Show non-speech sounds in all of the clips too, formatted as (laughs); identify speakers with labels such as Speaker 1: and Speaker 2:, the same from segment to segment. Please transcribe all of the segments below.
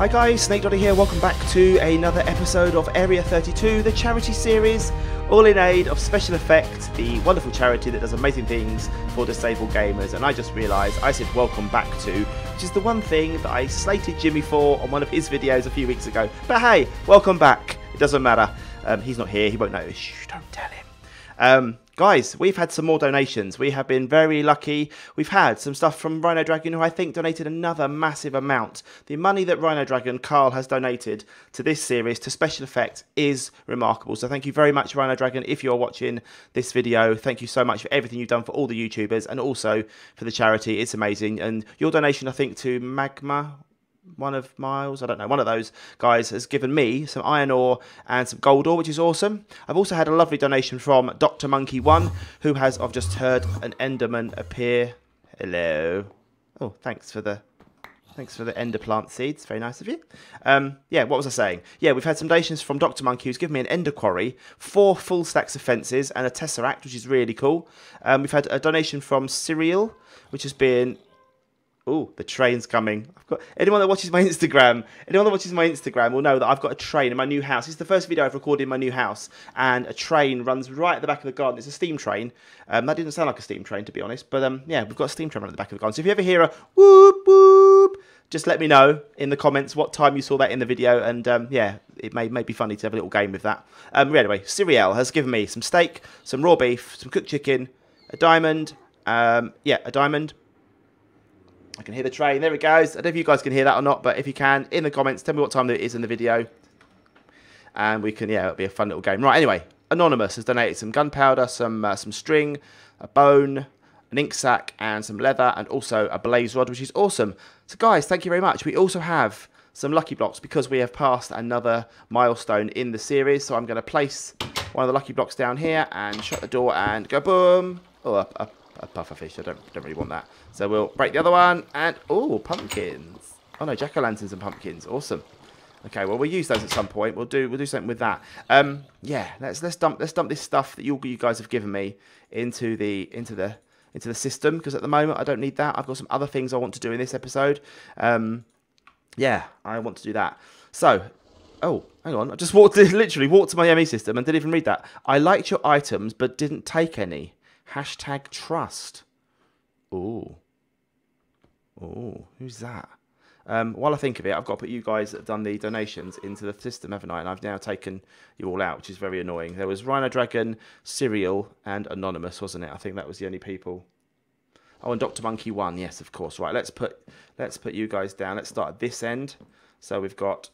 Speaker 1: Hi guys, Snake Doctor here. Welcome back to another episode of Area 32, the charity series, all in aid of Special Effect, the wonderful charity that does amazing things for disabled gamers. And I just realised I said welcome back to, which is the one thing that I slated Jimmy for on one of his videos a few weeks ago. But hey, welcome back. It doesn't matter. Um, he's not here. He won't notice. Shh, don't tell him. Um, guys, we've had some more donations. We have been very lucky. We've had some stuff from Rhino Dragon, who I think donated another massive amount. The money that Rhino Dragon Carl has donated to this series, to Special effects, is remarkable. So thank you very much, Rhino Dragon, if you're watching this video. Thank you so much for everything you've done for all the YouTubers and also for the charity. It's amazing. And your donation, I think, to Magma one of Myles, I don't know, one of those guys has given me some iron ore and some gold ore, which is awesome. I've also had a lovely donation from Dr. Monkey One, who has, I've just heard an Enderman appear. Hello. Oh, thanks for the Thanks for the ender plant seeds. Very nice of you. Um, yeah, what was I saying? Yeah, we've had some donations from Dr. Monkey, who's given me an ender quarry, four full stacks of fences, and a tesseract, which is really cool. Um, we've had a donation from Cyril, which has been Oh, the train's coming. I've got anyone that watches my Instagram, anyone that watches my Instagram will know that I've got a train in my new house. It's the first video I've recorded in my new house, and a train runs right at the back of the garden. It's a steam train. Um, that didn't sound like a steam train to be honest, but um, yeah, we've got a steam train running at the back of the garden. So if you ever hear a whoop whoop, just let me know in the comments what time you saw that in the video, and um, yeah, it may, may be funny to have a little game with that. Um, anyway, Cyriel has given me some steak, some raw beef, some cooked chicken, a diamond. Um, yeah, a diamond I can hear the train. There it goes. I don't know if you guys can hear that or not, but if you can, in the comments, tell me what time it is in the video. And we can, yeah, it'll be a fun little game. Right, anyway, Anonymous has donated some gunpowder, some uh, some string, a bone, an ink sac, and some leather, and also a blaze rod, which is awesome. So, guys, thank you very much. We also have some lucky blocks because we have passed another milestone in the series. So I'm going to place one of the lucky blocks down here and shut the door and go boom. Oh, up, up, a puffer fish. I don't, don't really want that. So we'll break the other one. And, oh, pumpkins. Oh, no, jack-o'-lanterns and pumpkins. Awesome. Okay, well we'll use those at some point. We'll do we'll do something with that. Um, yeah, let's let's dump let's dump this stuff that you you guys have given me into the into the into the system because at the moment I don't need that. I've got some other things I want to do in this episode. Um, yeah, I want to do that. So, oh, hang on, I just walked (laughs) literally walked to my ME system and didn't even read that. I liked your items but didn't take any. Hashtag trust. Oh. Oh, who's that? Um, while I think of it, I've got to put you guys that have done the donations into the system, haven't I? And I've now taken you all out, which is very annoying. There was Rhino Dragon, Cyril, and Anonymous, wasn't it? I think that was the only people. Oh, and Dr. Monkey One, yes, of course. Right, let's put let's put you guys down. Let's start at this end. So we've got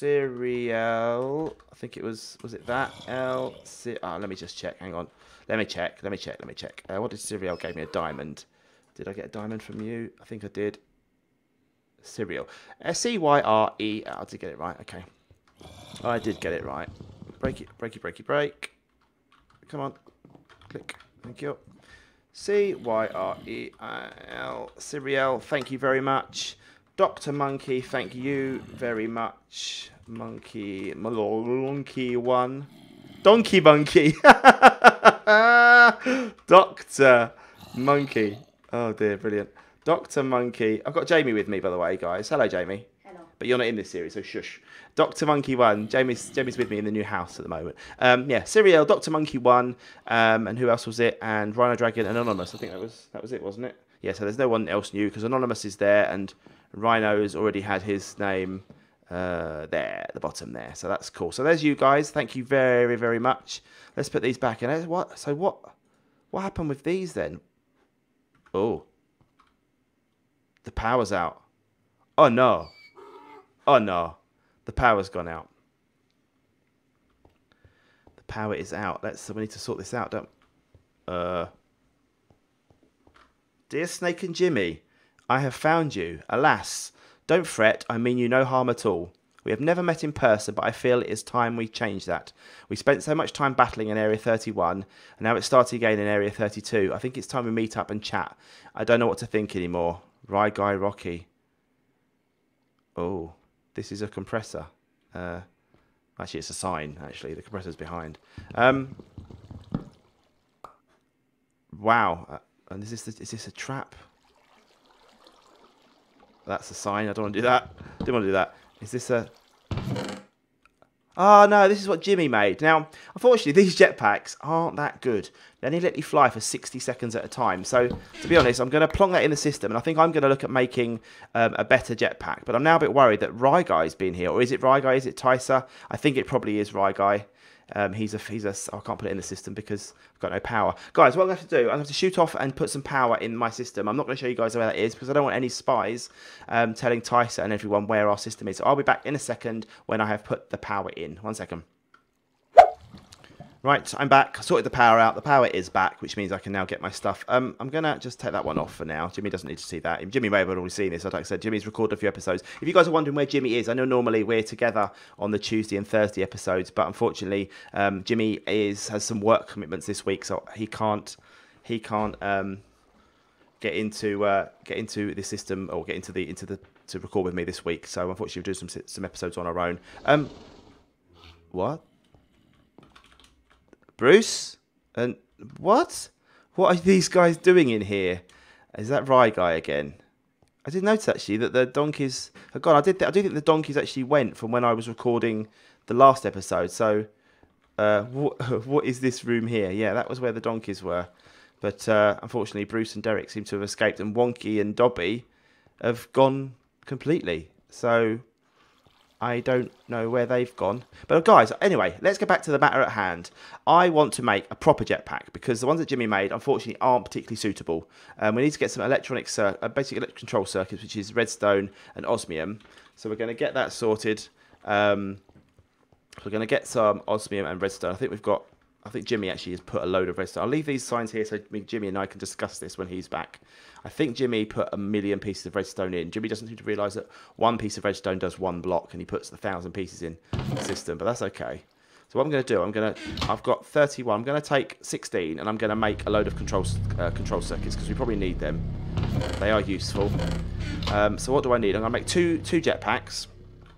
Speaker 1: Cyril. I think it was was it that L? C oh, let me just check. Hang on. Let me check. Let me check. Let me check. Uh, what did Cyril gave me a diamond? Did I get a diamond from you? I think I did. Cyril. S E Y R E. I did get it right. Okay. I did get it right. Break it. Breaky. Breaky. Break. It, break. Come on. Click. Thank you. C Y R E L. Cyril. Thank you very much. Dr. Monkey, thank you very much. Monkey, Monkey one. Donkey Monkey. (laughs) Doctor Monkey. Oh dear, brilliant. Doctor Monkey. I've got Jamie with me, by the way, guys. Hello, Jamie.
Speaker 2: Hello.
Speaker 1: But you're not in this series, so shush. Doctor Monkey One. Jamie's Jamie's with me in the new house at the moment. Um, yeah, Cyril, Doctor Monkey One, um, and who else was it? And Rhino Dragon and Anonymous. I think that was that was it, wasn't it? Yeah. So there's no one else new because Anonymous is there, and Rhino has already had his name uh, there at the bottom there. So that's cool. So there's you guys. Thank you very very much. Let's put these back in. What? So what? What happened with these then? Oh. The power's out. Oh no. Oh no. The power's gone out. The power is out. Let's we need to sort this out, don't uh Dear Snake and Jimmy, I have found you. Alas, don't fret, I mean you no harm at all. We have never met in person, but I feel it is time we change that. We spent so much time battling in Area 31, and now it's starting again in Area 32. I think it's time we meet up and chat. I don't know what to think anymore. Ryguy Rocky. Oh, this is a compressor. Uh, actually, it's a sign, actually. The compressor's behind. Um, wow. Uh, and is this, is this a trap? That's a sign. I don't want to do that. Don't want to do that. Is this a... Oh, no, this is what Jimmy made. Now, unfortunately, these jetpacks aren't that good. They only let you fly for 60 seconds at a time. So, to be honest, I'm going to plonk that in the system, and I think I'm going to look at making um, a better jetpack. But I'm now a bit worried that Ryguy's been here. Or is it Ryguy? Is it Tycer? I think it probably is Ryguy. Um, he's a he's a I can't put it in the system because I've got no power. Guys, what to have to do, I'm going to have to shoot off and put some power in my system. I'm not going to show you guys where that is because I don't want any spies um, telling Tycer and everyone where our system is. So I'll be back in a second when I have put the power in. One second. Right, I'm back. I sorted the power out. The power is back, which means I can now get my stuff. Um, I'm going to just take that one off for now. Jimmy doesn't need to see that. Jimmy may have already seen this. Like I said, Jimmy's recorded a few episodes. If you guys are wondering where Jimmy is, I know normally we're together on the Tuesday and Thursday episodes, but unfortunately, um, Jimmy is has some work commitments this week, so he can't he can't um, get into uh, get into the system or get into the into the to record with me this week. So unfortunately, we'll do some some episodes on our own. Um, what? Bruce? And what? What are these guys doing in here? Is that Ryguy again? I did notice actually that the donkeys. Oh God, I did. I do think the donkeys actually went from when I was recording the last episode. So, uh, what, (laughs) what is this room here? Yeah, that was where the donkeys were. But uh, unfortunately, Bruce and Derek seem to have escaped, and Wonky and Dobby have gone completely. So I don't know where they've gone. But guys, anyway, let's get back to the matter at hand. I want to make a proper jetpack because the ones that Jimmy made, unfortunately, aren't particularly suitable. Um, we need to get some electronic, uh, basic electric control circuits, which is redstone and osmium. So we're going to get that sorted. Um, we're going to get some osmium and redstone. I think we've got I think Jimmy actually has put a load of redstone. I'll leave these signs here so Jimmy and I can discuss this when he's back. I think Jimmy put a million pieces of redstone in. Jimmy doesn't seem to realise that one piece of redstone does one block and he puts a thousand pieces in the system, but that's okay. So what I'm going to do, I'm going to, I've got 31. I'm going to take 16 and I'm going to make a load of control uh, control circuits because we probably need them. They are useful. Um, so what do I need? I'm going to make two two jetpacks.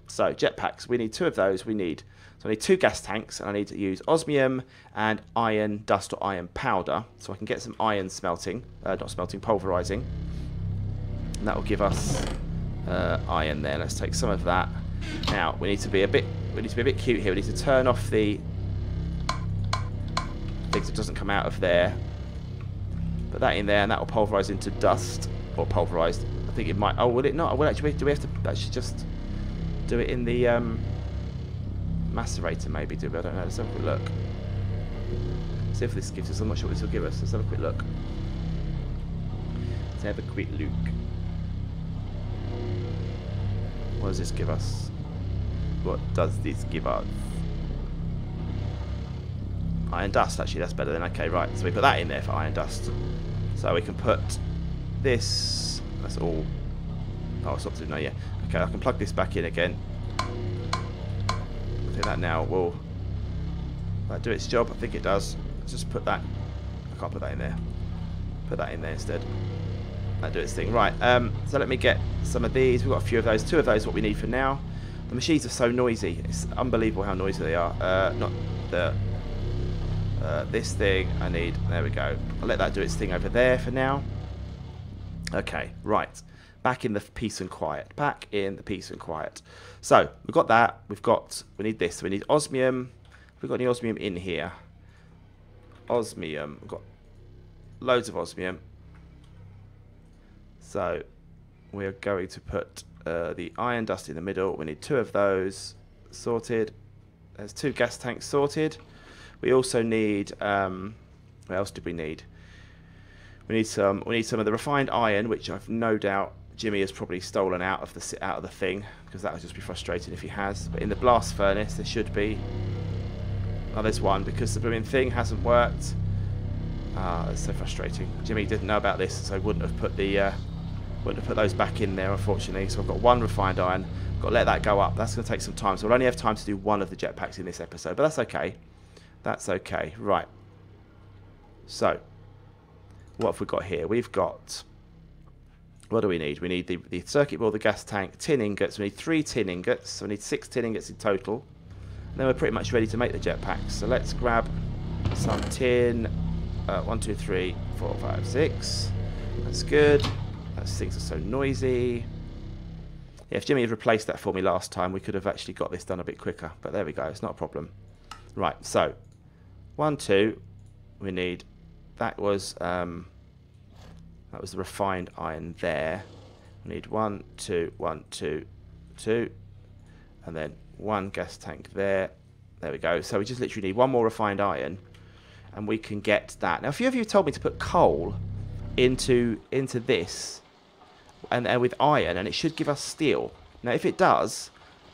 Speaker 1: So jetpacks, we need two of those. We need so I need two gas tanks and I need to use osmium and iron dust or iron powder so I can get some iron smelting, uh, not smelting, pulverizing. And that will give us uh, iron there. Let's take some of that. Now we need to be a bit we need to be a bit cute here. We need to turn off the things that doesn't come out of there. Put that in there and that will pulverize into dust or pulverized. I think it might. Oh, will it not? Will actually do we have to actually just do it in the um, macerator maybe do, but I don't know. Let's have a quick look. See if this gives us. I'm not sure what this will give us. Let's have a quick look. Let's have a quick look. What does this give us? What does this give us? Iron dust, actually, that's better than okay, right. So we put that in there for iron dust. So we can put this. That's all. Oh, it's not to no, yeah. Okay, I can plug this back in again. That now will do its job. I think it does. Let's just put that. I can't put that in there. Put that in there instead. That do its thing. Right. Um, so let me get some of these. We've got a few of those. Two of those. What we need for now. The machines are so noisy. It's unbelievable how noisy they are. Uh, not the. Uh, this thing I need. There we go. I'll let that do its thing over there for now. Okay. Right back in the peace and quiet. Back in the peace and quiet. So we've got that. We've got, we need this. We need osmium. We've got any osmium in here. Osmium. We've got loads of osmium. So we're going to put uh, the iron dust in the middle. We need two of those sorted. There's two gas tanks sorted. We also need, um, what else did we need? We need some. We need some of the refined iron, which I've no doubt Jimmy has probably stolen out of the out of the thing because that would just be frustrating if he has. But in the blast furnace, there should be. Oh, there's one because the blooming thing hasn't worked. Ah, it's so frustrating. Jimmy didn't know about this, so wouldn't have put the uh, wouldn't have put those back in there, unfortunately. So I've got one refined iron. Got to let that go up. That's going to take some time. So we'll only have time to do one of the jetpacks in this episode, but that's okay. That's okay. Right. So, what have we got here? We've got what do we need? We need the, the circuit board, the gas tank, tin ingots. We need three tin ingots. So we need six tin ingots in total. And then we're pretty much ready to make the jetpacks. So let's grab some tin. Uh, one, two, three, four, five, six. That's good. Things are so noisy. Yeah, if Jimmy had replaced that for me last time, we could have actually got this done a bit quicker. But there we go. It's not a problem. Right, so one, two. We need. That was um, that was the refined iron there. We need one, two, one, two, two, and then one gas tank there. There we go. So we just literally need one more refined iron, and we can get that. Now, a few of you told me to put coal into into this, and, and with iron, and it should give us steel. Now, if it does,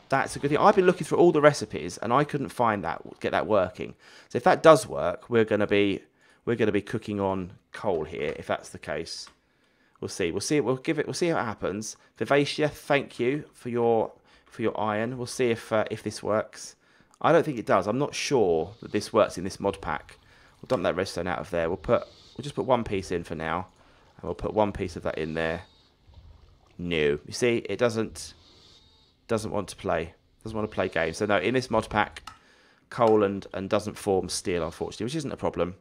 Speaker 1: that's a good thing. I've been looking through all the recipes, and I couldn't find that get that working. So if that does work, we're going to be we're going to be cooking on coal here. If that's the case, we'll see. We'll see. We'll give it. We'll see how it happens. Vivacia, thank you for your for your iron. We'll see if uh, if this works. I don't think it does. I'm not sure that this works in this mod pack. We'll dump that redstone out of there. We'll put we'll just put one piece in for now, and we'll put one piece of that in there. No, you see, it doesn't doesn't want to play. Doesn't want to play games. So no, in this mod pack, coal and, and doesn't form steel, unfortunately, which isn't a problem.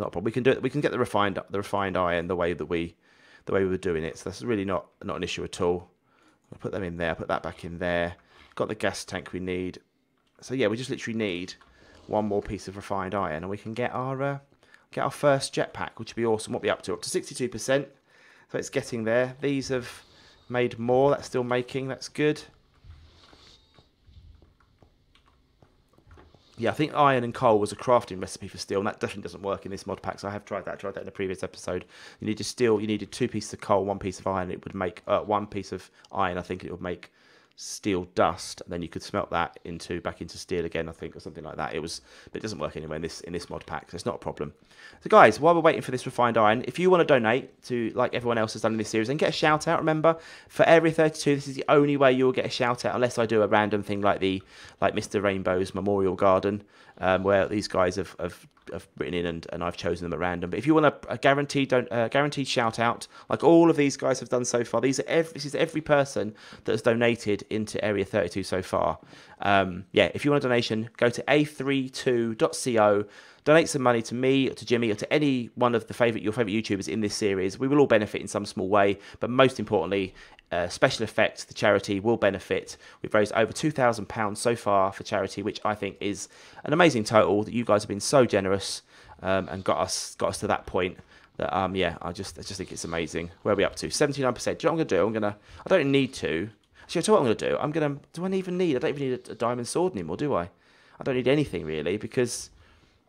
Speaker 1: Not a problem. We can do it. We can get the refined the refined iron the way that we the way we were doing it. So that's really not not an issue at all. I'll put them in there. Put that back in there. Got the gas tank we need. So yeah, we just literally need one more piece of refined iron, and we can get our uh, get our first jetpack, which would be awesome. What we up to? Up to sixty two percent. So it's getting there. These have made more. That's still making. That's good. Yeah, I think iron and coal was a crafting recipe for steel, and that definitely doesn't work in this mod pack. So I have tried that. Tried that in a previous episode. You needed steel. You needed two pieces of coal, one piece of iron. It would make uh, one piece of iron. I think it would make steel dust, and then you could smelt that into back into steel again, I think, or something like that. It was, but it doesn't work anyway in this in this mod pack, so it's not a problem. So, guys, while we're waiting for this refined iron, if you want to donate to like everyone else has done in this series and get a shout out, remember for Area 32, this is the only way you will get a shout out unless I do a random thing like the like Mr. Rainbow's Memorial Garden, um, where these guys have, have have written in and, and I've chosen them at random. But if you want a, a guaranteed don't uh, guaranteed shout out, like all of these guys have done so far, these are every, this is every person that has donated into Area 32 so far. Um, yeah, if you want a donation, go to a32.co donate some money to me or to Jimmy or to any one of the favorite your favorite YouTubers in this series. We will all benefit in some small way, but most importantly, uh, Special Effects, the charity, will benefit. We've raised over £2,000 so far for charity, which I think is an amazing total that you guys have been so generous um, and got us got us to that point. That um yeah, I just I just think it's amazing. Where are we up to? 79%. Do you know what I'm gonna do? I'm gonna I don't need to. Actually, I tell you what I'm gonna do. I'm gonna do I even need I don't even need a, a diamond sword anymore, do I? I don't need anything really because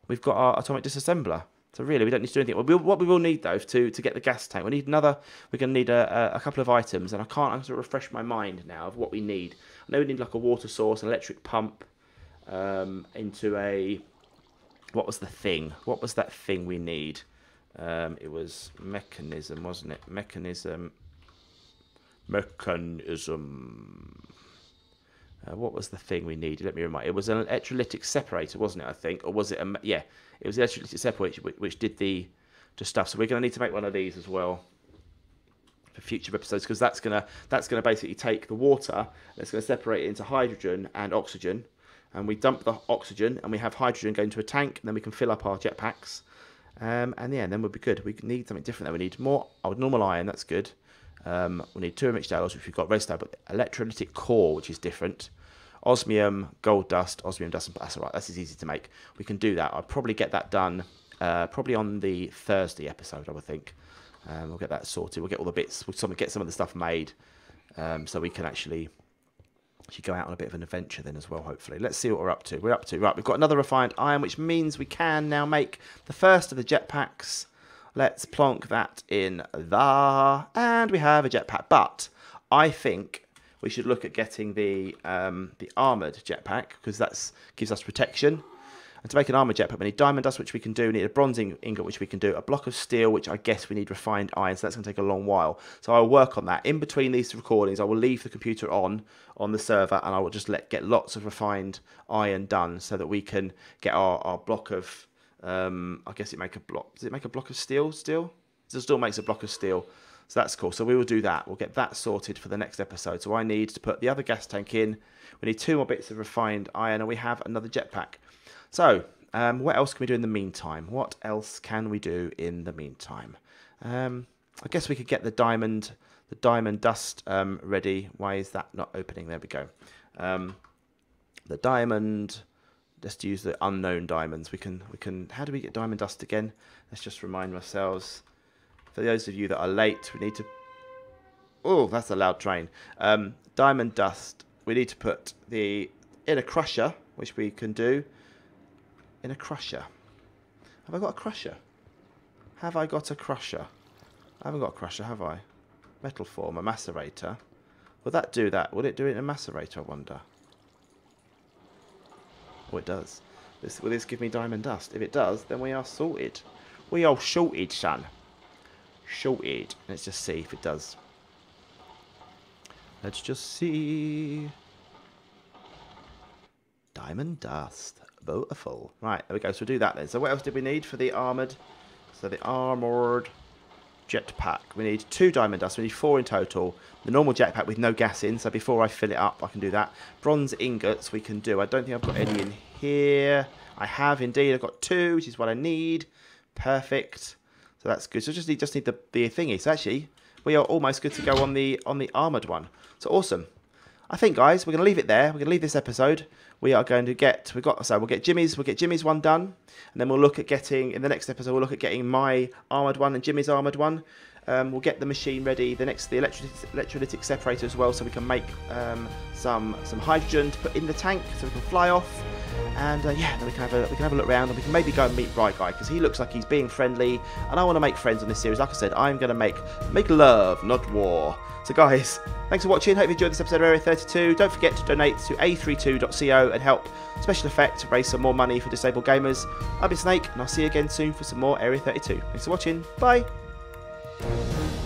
Speaker 1: we've got our atomic disassembler. So really, we don't need to do anything. What we will need though to to get the gas tank, we need another. We're going to need a, a, couple of items, and I can't. I have to refresh my mind now of what we need. I know we need like a water source, an electric pump, um, into a. What was the thing? What was that thing we need? Um, it was Mekanism, wasn't it? Mekanism. Mekanism. Uh, what was the thing we needed? Let me remind. It was an electrolytic separator, wasn't it? I think, or was it? A, yeah, it was the electrolytic separator which, which did the the stuff. So we're going to need to make one of these as well for future episodes because that's gonna that's gonna basically take the water and it's going to separate it into hydrogen and oxygen, and we dump the oxygen and we have hydrogen go into a tank, and then we can fill up our jetpacks. Um, and yeah, then we'll be good. We need something different. There, we need more oh, normal iron. That's good. Um, we need two enriched alloys, which we've got redstone, but electrolytic core, which is different. Osmium, gold dust, osmium dust, and that's all right. That's easy to make. We can do that. I'll probably get that done uh, probably on the Thursday episode, I would think. Um, we'll get that sorted. We'll get all the bits. We'll get some of the stuff made um, so we can actually actually go out on a bit of an adventure then as well, hopefully. Let's see what we're up to. We're up to, right, we've got another refined iron, which means we can now make the first of the jetpacks. Let's plonk that in there. And we have a jetpack. But I think we should look at getting the um, the armoured jetpack because that gives us protection. And to make an armoured jetpack, we need diamond dust, which we can do. We need a bronze ingot, which we can do. A block of steel, which I guess we need refined iron. So that's going to take a long while. So I'll work on that. In between these recordings, I will leave the computer on on the server, and I will just let get lots of refined iron done, so that we can get our, our block of um, I guess it make a block. Does it make a block of steel still? It still makes a block of steel. So that's cool. So we will do that. We'll get that sorted for the next episode. So I need to put the other gas tank in. We need two more bits of refined iron, and we have another jetpack. So um, what else can we do in the meantime? What else can we do in the meantime? Um, I guess we could get the diamond, the diamond dust um, ready. Why is that not opening? There we go. Um, the diamond. Let's use the unknown diamonds. We can we can. How do we get diamond dust again? Let's just remind ourselves. For those of you that are late, we need to. Oh, that's a loud train. Um, diamond dust. We need to put the in a crusher, which we can do in a crusher. Have I got a crusher? Have I got a crusher? I haven't got a crusher, have I? Metal form, a macerator. Will that do that? Will it do it in a macerator, I wonder? Oh, it does. This, will this give me diamond dust? If it does, then we are sorted. We are sorted, son. Sorted. Let's just see if it does. Let's just see. Diamond dust. Beautiful. Right, there we go. So we'll do that then. So what else did we need for the armoured? So the armoured jetpack. We need two diamond dust. We need four in total. The normal jetpack with no gas in. So before I fill it up, I can do that. Bronze ingots we can do. I don't think I've got any in here. I have indeed. I've got two, which is what I need. Perfect. So that's good. So just need just need the, the thingy. So actually, we are almost good to go on the on the armoured one. So awesome. I think, guys, we're going to leave it there. We're going to leave this episode. We are going to get, we've got, so we'll get Jimmy's, we'll get Jimmy's one done. And then we'll look at getting, in the next episode, we'll look at getting my armoured one and Jimmy's armoured one. Um, we'll get the machine ready, the next, the electrolytic, electrolytic separator as well, so we can make um, some, some hydrogen to put in the tank so we can fly off. And uh, yeah, then we can have a we can have a look around and we can maybe go and meet Bright Guy because he looks like he's being friendly, and I want to make friends on this series. Like I said, I'm going to make make love, not war. So guys, thanks for watching. Hope you enjoyed this episode of Area 32. Don't forget to donate to a32.co and help Special Effect raise some more money for disabled gamers. I've been Snake, and I'll see you again soon for some more Area 32. Thanks for watching. Bye. Thank you.